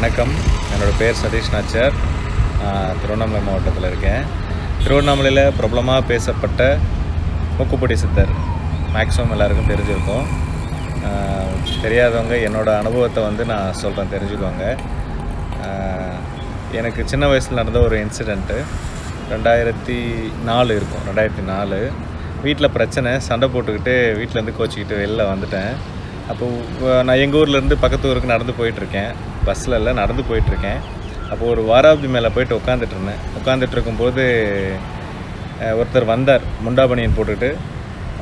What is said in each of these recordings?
வணக்கம். என்னோடய பேர் சதீஷ் நாச்சர் திருவண்ணாமலை மாவட்டத்தில் இருக்கேன். திருவண்ணாமலையில் பிரபலமாக பேசப்பட்ட மூக்குப்பொடி சித்தர். மேக்ஸிமம் எல்லாருக்கும் தெரிஞ்சிருக்கும். தெரியாதவங்க என்னோடய அனுபவத்தை வந்து நான் சொல்கிறேன் தெரிஞ்சுக்கோங்க. எனக்கு சின்ன வயசில் நடந்த ஒரு இன்சிடெண்ட்டு ரெண்டாயிரத்தி நாலு இருக்கும். ரெண்டாயிரத்தி நாலு. வீட்டில் பிரச்சனை. சண்டை போட்டுக்கிட்டு வீட்டிலேருந்து கோச்சிக்கிட்டு வெளில வந்துட்டேன். அப்போது நான் எங்கள் ஊர்லேருந்து பக்கத்து ஊருக்கு நடந்து போயிட்டுருக்கேன். பஸ்ஸில் இல்லை நடந்து போயிட்டுருக்கேன். அப்போது ஒரு வாராபி மேலே போயிட்டு உட்காந்துட்டு இருந்தேன். உட்காந்துட்டு இருக்கும்போது ஒருத்தர் வந்தார். முண்டாபணியன் போட்டுட்டு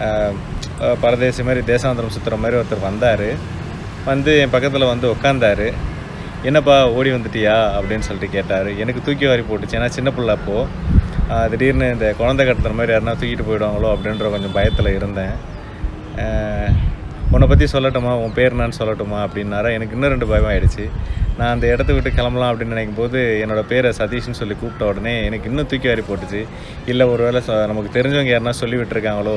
பரதேசம் பரதேசி மாதிரி தேசாந்திரம் சுற்றுற மாதிரி ஒருத்தர் வந்தார். வந்து என் பக்கத்தில் வந்து உட்காந்தார் என்னப்பா ஓடி வந்துட்டியா? அப்படின்னு சொல்லிட்டு கேட்டார். எனக்கு தூக்கி வாரி போட்டுச்சு. ஏன்னா சின்ன பிள்ளை அப்போது திடீர்னு இந்த குழந்தை கட்டுற மாதிரி யாருன்னா தூக்கிட்டு போயிடுவாங்களோ அப்படின்ற கொஞ்சம் பயத்தில் இருந்தேன். உன்னை பற்றி சொல்லட்டுமா உன் பேர் என்னன்னு சொல்லட்டுமா அப்படின்னாரா எனக்கு இன்னும் ரெண்டு பயம் ஆயிடுச்சு. நான் அந்த இடத்த விட்டு கிளம்பலாம் அப்படின்னு நினைக்கும் போது என்னோட பேரை சதீஷ்னு சொல்லி கூப்பிட்ட உடனே எனக்கு இன்னும் தூக்கி வாரி போட்டுச்சு. இல்லை ஒரு வேளை நமக்கு தெரிஞ்சவங்க யாருனா சொல்லி விட்டுருக்காங்களோ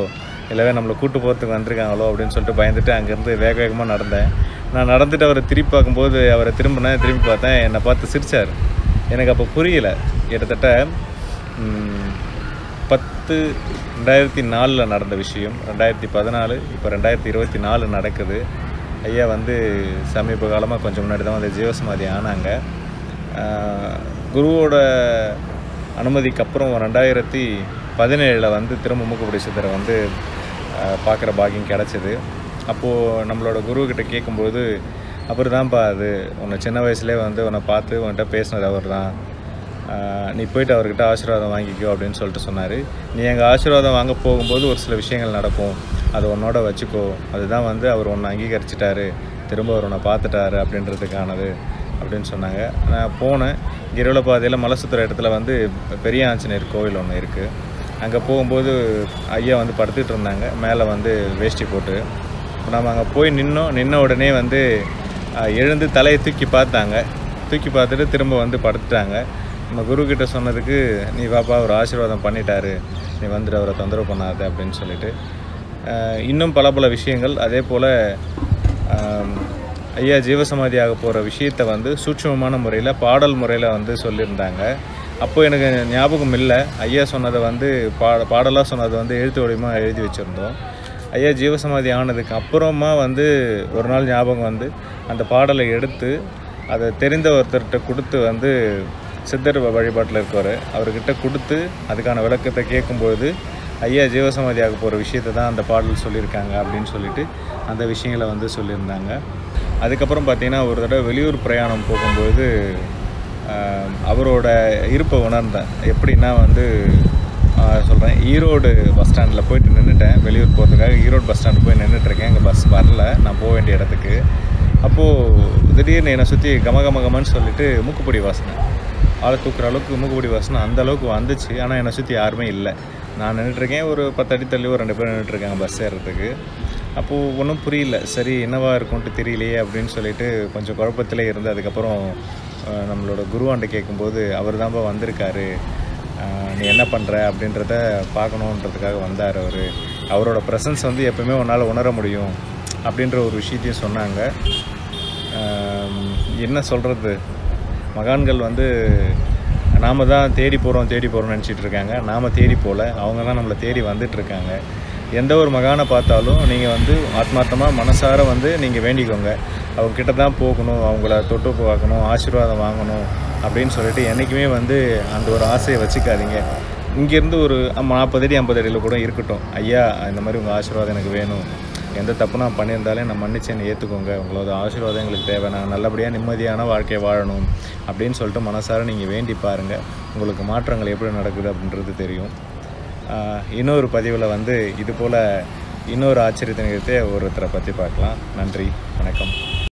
இல்லவே நம்மளை கூட்டு போகிறதுக்கு வந்திருக்காங்களோ அப்படின்னு சொல்லிட்டு பயந்துட்டு அங்கேருந்து வேக வேகமாக நடந்தேன். நான் நடந்துட்டு அவரை திருப்பி பார்க்கும்போது அவரை திரும்பினேன் திரும்பி பார்த்தேன் என்னை பார்த்து சிரிச்சார். எனக்கு அப்போ புரியல. கிட்டத்தட்ட பத்து ரெண்டாயிரத்தி நாலில் நடந்த விஷயம். ரெண்டாயிரத்தி பதினாலு இப்போ ரெண்டாயிரத்தி இருபத்தி நாலு நடக்குது. ஐயா வந்து சமீப காலமாக கொஞ்சம் முன்னாடி தான் வந்து ஜீவசமாதி ஆனாங்க. குருவோட அனுமதிக்கு அப்புறம் ரெண்டாயிரத்தி பதினேழில் வந்து திரும்ப மூக்குப்படி சித்தரை வந்து பார்க்குற பாக்கியம் கிடச்சிது. அப்போது நம்மளோட குருக்கிட்ட கேட்கும்போது அப்படி தான்ப்பா அது. உன்னை சின்ன வயசுலேயே வந்து உன்னை பார்த்து உன்கிட்ட பேசினது அவர் தான் நீ போயிட்டு அவர்கிட்ட ஆசீர்வாதம் வாங்கிக்கோ அப்படின்னு சொல்லிட்டு சொன்னார். நீ எங்கள் ஆசீர்வாதம் வாங்க போகும்போது ஒரு சில விஷயங்கள் நடக்கும். அதை உன்னோட வச்சுக்கோ. அதுதான் வந்து அவர் உன்னை அங்கீகரிச்சிட்டாரு. திரும்ப அவர் உன்னை பார்த்துட்டாரு அப்படின்றதுக்கானது அப்படின்னு சொன்னாங்க. நான் போனேன். இரவுல பாதையில் மலை சுற்றுற இடத்துல வந்து பெரிய ஆஞ்சநேயர் கோவில் ஒன்று இருக்குது அங்கே போகும்போது ஐயா வந்து படுத்துட்டு இருந்தாங்க. மேலே வந்து வேஷ்டி போட்டு. நம்ம அங்கே போய் நின்னோம். நின்ன உடனே வந்து எழுந்து தலையை தூக்கி பார்த்தாங்க. தூக்கி பார்த்துட்டு திரும்ப வந்து படுத்துட்டாங்க. நம்ம குரு கிட்ட சொன்னதுக்கு நீ பாப்பா அவர் ஆசீர்வாதம் பண்ணிட்டாரு. நீ வந்துட்டு அவரை தொந்தரவு பண்ணாத அப்படின்னு சொல்லிட்டு. இன்னும் பல பல விஷயங்கள். அதே போல் ஐயா ஜீவசமாதி ஆக போகிற விஷயத்தை வந்து சூட்சமமான முறையில் பாடல் முறையில் வந்து சொல்லியிருந்தாங்க. அப்போது எனக்கு ஞாபகம் இல்லை. ஐயா சொன்னதை வந்து பா பாடலாக சொன்னதை வந்து எழுத்து வடிவமாக எழுதி வச்சுருந்தோம். ஐயா ஜீவசமாதி ஆனதுக்கு அப்புறமா வந்து ஒரு நாள் ஞாபகம் வந்து அந்த பாடலை எடுத்து அதை தெரிந்த ஒருத்தர்கிட்ட கொடுத்து வந்து சித்தர் வழிபாட்டில் இருக்கவர். அவர்கிட்ட கொடுத்து அதுக்கான விளக்கத்தை கேட்கும்போது ஐயா ஜீவசமாதி ஆக போகிற விஷயத்தை தான் அந்த பாடல் சொல்லியிருக்காங்க அப்படின்னு சொல்லிட்டு அந்த விஷயங்களை வந்து சொல்லியிருந்தாங்க. அதுக்கப்புறம் பார்த்தீங்கன்னா ஒரு தடவை வெளியூர் பிரயாணம் போகும்போது அவரோட இருப்பை உணர்ந்தேன். எப்படின்னா வந்து சொல்கிறேன் ஈரோடு பஸ் ஸ்டாண்டில் போயிட்டு நின்றுட்டேன். வெளியூர் போகிறதுக்காக ஈரோடு பஸ் ஸ்டாண்டு போய் நின்றுட்டுருக்கேன். எங்கள் பஸ் வரல. நான் போக வேண்டிய இடத்துக்கு. அப்போது திடீர்னு என்னை சுற்றி கம கம கமன்னு சொல்லிட்டு மூக்குப்பொடி வாசனை ஆளை தூக்குற அளவுக்கு மூக்குப்பொடி வாசனை அந்த அளவுக்கு வந்துச்சு. ஆனால் என்னை சுற்றி யாருமே இல்லை. நான் நின்றுட்டுருக்கேன் ஒரு பத்தடி தள்ளி ஒரு ரெண்டு பேர் நின்றுட்டுருக்காங்க பஸ் ஏறுறதுக்கு அப்போது ஒன்றும் புரியல. சரி என்னவா இருக்கும்ட்டு தெரியலையே அப்படின்னு சொல்லிட்டு கொஞ்சம் குழப்பத்திலே இருந்து அதுக்கப்புறம் நம்மளோட குருவாண்ட கேட்கும்போது அவர் தான்ப்பா வந்திருக்காரு. நீ என்ன பண்ணுற அப்படின்றத பார்க்கணுன்றதுக்காக வந்தார் அவர். அவரோட ப்ரெசன்ஸ் வந்து எப்பவுமே உன்னால் உணர முடியும் அப்படின்ற ஒரு விஷயத்தையும் சொன்னாங்க. என்ன சொல்கிறது மகான்கள் வந்து நாம தான் தேடி போகிறோம் தேடி போகிறோம்னு நினச்சிட்டு இருக்காங்க. நாம் தேடி போகல அவங்க தான் நம்மளை தேடி வந்துட்டுருக்காங்க எந்த ஒரு மகானை பார்த்தாலும் நீங்கள் வந்து ஆத்மார்த்தமாக மனசார வந்து நீங்கள் வேண்டிக்கோங்க. அவங்க கிட்ட தான் போகணும் அவங்கள தொட்டு பார்க்கணும் ஆசீர்வாதம் வாங்கணும் அப்படின்னு சொல்லிட்டு என்றைக்குமே வந்து அந்த ஒரு ஆசையை வச்சுக்காதீங்க. இங்கேருந்து ஒரு நாற்பது அடி ஐம்பது அடியில் கூட இருக்கட்டும். ஐயா இந்த மாதிரி உங்கள் ஆசீர்வாதம் எனக்கு வேணும். எந்த தப்பு நான் பண்ணியிருந்தாலே நான் மன்னிச்சு என்னை ஏற்றுக்கோங்க உங்களோட ஆசீர்வாதம் எங்களுக்கு தேவை. நான் நல்லபடியாக நிம்மதியான வாழ்க்கையை வாழணும் அப்படின்னு சொல்லிட்டு மனசார நீங்கள் வேண்டி பாருங்கள் உங்களுக்கு மாற்றங்கள் எப்படி நடக்குது அப்படின்றது தெரியும். இன்னொரு பதிவில் வந்து இது போல் இன்னொரு ஆச்சரியத்தை நிகழ்த்தே ஒருத்தரை பற்றி பார்க்கலாம். நன்றி. வணக்கம்.